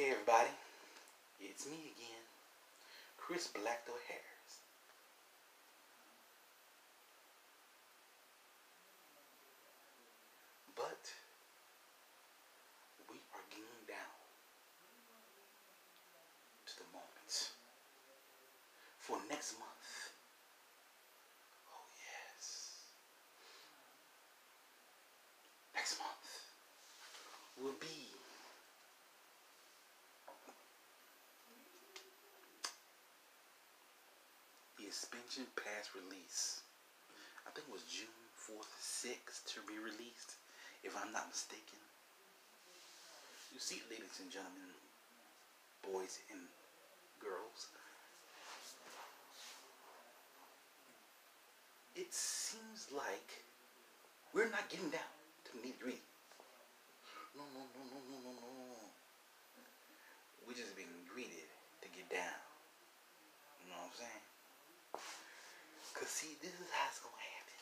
Hey everybody, it's me again, Kris Black Thor Harris. But we are getting down to the moments for next month. Oh yes. Next month will be the expansion pass release. I think it was June 4th, 6th to be released, if I'm not mistaken. You see, ladies and gentlemen, boys and girls, it seems like we're not getting down to the nitty gritty. No, no, no, no, no, no, no. We just being greeted to get down. You know what I'm saying? Cause see, this is how it's gonna happen.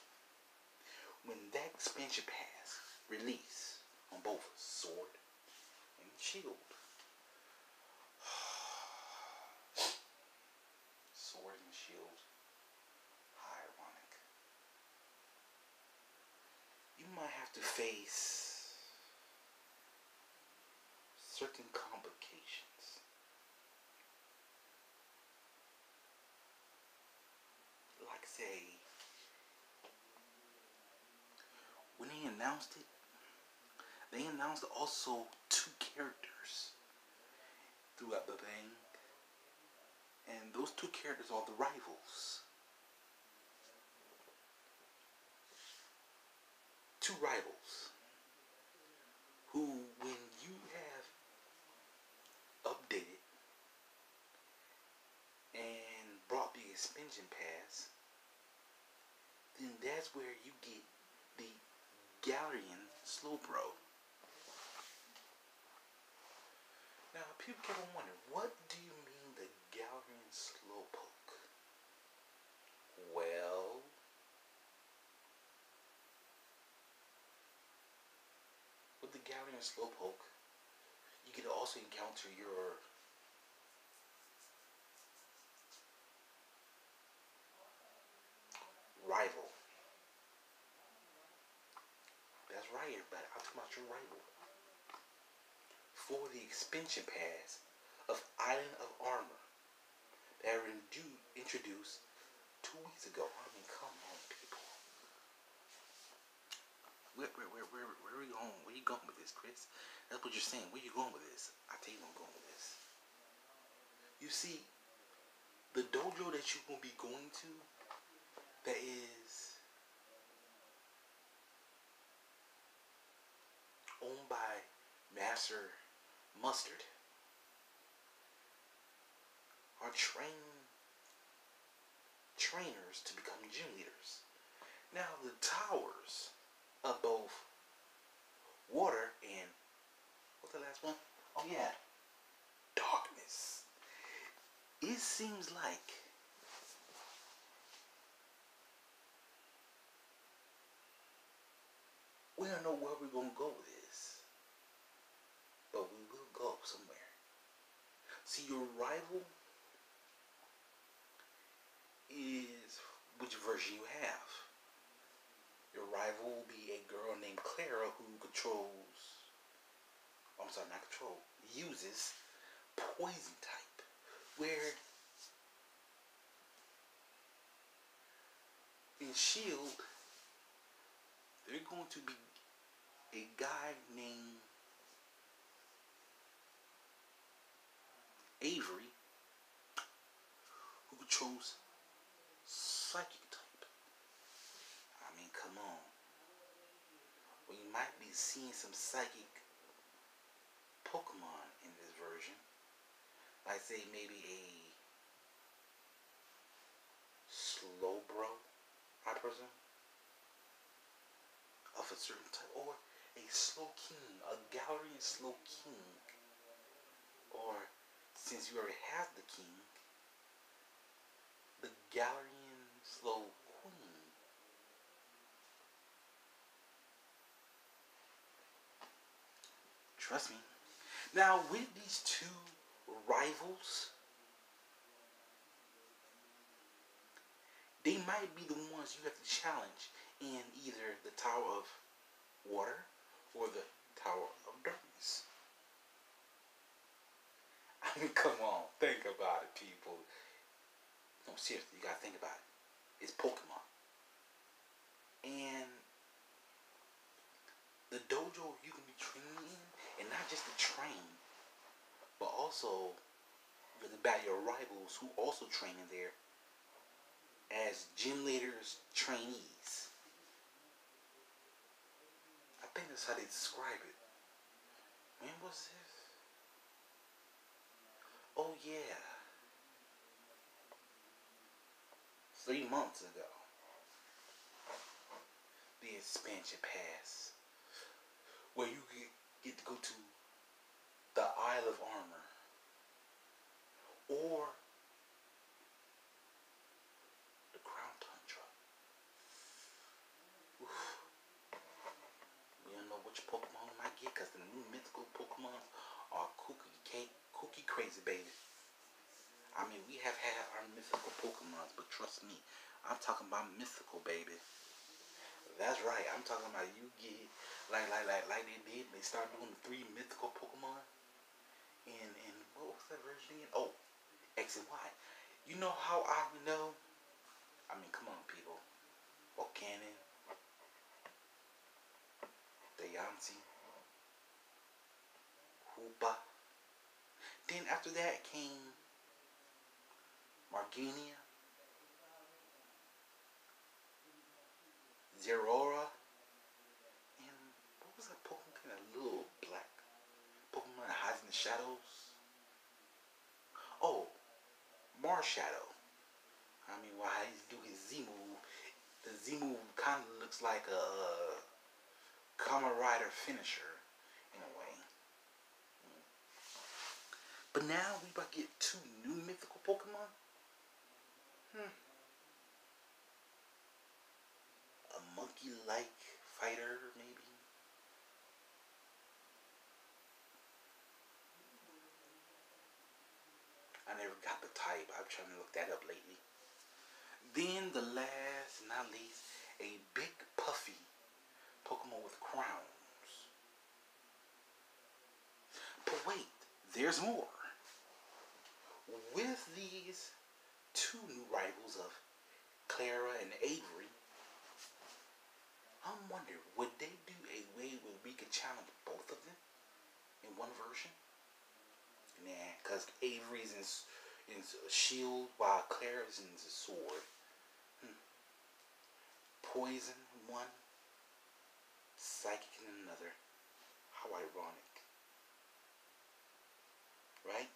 When expansion pass release on both sword and shield. sword and shield. How ironic. You might have to face certain complications. Like say, when they announced it, they announced also two characters throughout the thing. And those two characters are the rivals. Two rivals who, when you have updated and brought the expansion pass, then that's where you get the Galarian Slowbro. Now, people keep on wondering, what do you mean the Galarian Slowpoke? Well, with the Galarian Slowpoke, you can also encounter your rival. Right, everybody. I'm talking about. For the expansion pass of Island of Armor that were introduced two weeks ago. I mean, come on, people. Where, where, where, where, where are we going? Where are you going with this, Kris? That's what you're saying. Where are you going with this? I tell you I'm going with this. You see, the dojo that you're gonna be going to, that is owned by Master Mustard, are trained trainers to become gym leaders. Now the towers of both water and what's the last one? Oh yeah, darkness. It seems like we don't know where we're gonna go with this, but we will go somewhere. See, your rival is which version you have. Your rival will be a girl named Clara who controls, I'm sorry, not control, uses poison type. Where in Shield, they're going to be a guy named Avery who controls psychic type. I mean, come on. We might be seeing some psychic Pokemon in this version. Like say maybe a Slowbro, I presume, certain type, or a Slowking, a Galarian Slow King, or since you already have the King, the Galarian Slow Queen. Trust me. Now, with these two rivals, they might be the ones you have to challenge in either the Tower of Water or the Tower of Darkness. I mean, come on, think about it, people. No, seriously, you gotta think about it. It's Pokemon. And the dojo you can be training in, and not just to train, but also with about your rivals who also train in there as gym leaders, trainees. I think that's how they describe it. When was this? Oh yeah. Three months ago. The expansion pass. Where you get, get to go to the Isle of Armor. Or the Crown Tundra. Oof. We don't know which Pokemon we might get because the new mythical Pokemon are cookie cake, cookie crazy, baby. I mean, we have had our mythical Pokemons, but trust me, I'm talking about mythical, baby. That's right. I'm talking about you get like like like like they did. They started doing the three mythical Pokemon. And and what was that version again? Oh, X and Y. You know how I know? I mean, come on, people. Volcanion, Diancie, Hoopa. Then after that came Magearna, Zeraora, and what was that Pokemon of little black Pokemon that hides in the shadows? Oh, Marshadow. I mean, why he do his Z move? The Z move kind of looks like a uh, Kamen Rider finisher in a way. But now we about to get two new mythical Pokemon. Hmm. A monkey-like fighter, maybe. I never got the type. I'm trying to look that up lately. Then the last, not least, a big puffy Pokemon with crowns. But wait, there's more. With these two new rivals of Clara and Avery, I'm wondering, would they do a way where we could challenge both of them in one version? Nah, because Avery's in, in a shield while Clara's in the sword. Hmm. Poison one, psychic in another. How ironic. Right?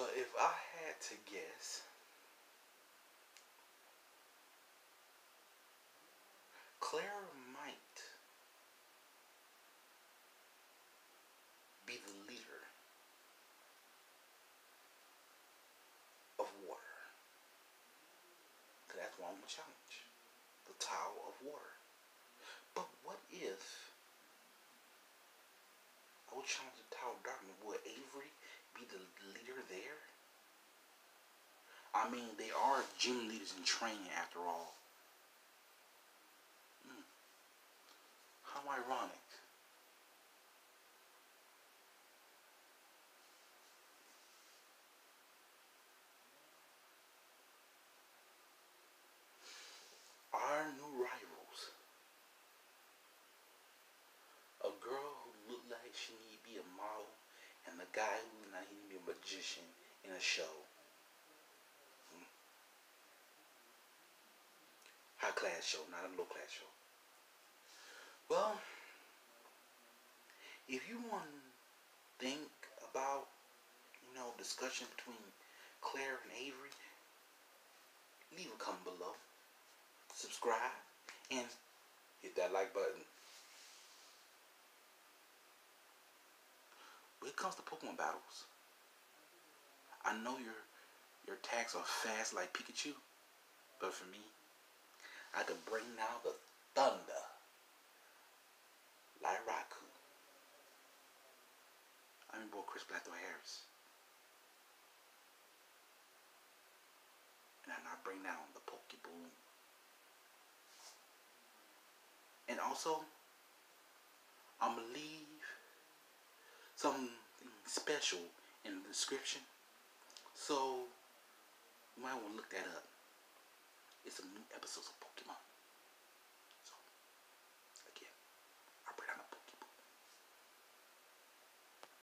But if I had to guess, Clara might be the leader of water. That's one challenge. The Tower of Water. But what if I would challenge the Tower of Darkness? Would Avery be the leader there? I mean, they are gym leaders in training after all. Hmm. How ironic. Our new rivals. A girl who looked like she need to be a model and the guy who looked like he need to be a magician in a show. Hmm. High class show, not a low class show. Well, if you want to think about, you know, discussion between Claire and Avery, leave a comment below. Subscribe and hit that like button. When it comes to Pokemon battles, I know your your attacks are fast like Pikachu, but for me, I can bring now the thunder like Raikou. I mean, boy Kris Black Thor Harris. And I bring down the Poke Boom. And also, I'm going to leave something special in the description. So, you might want to look that up. It's some new episodes of Pokemon.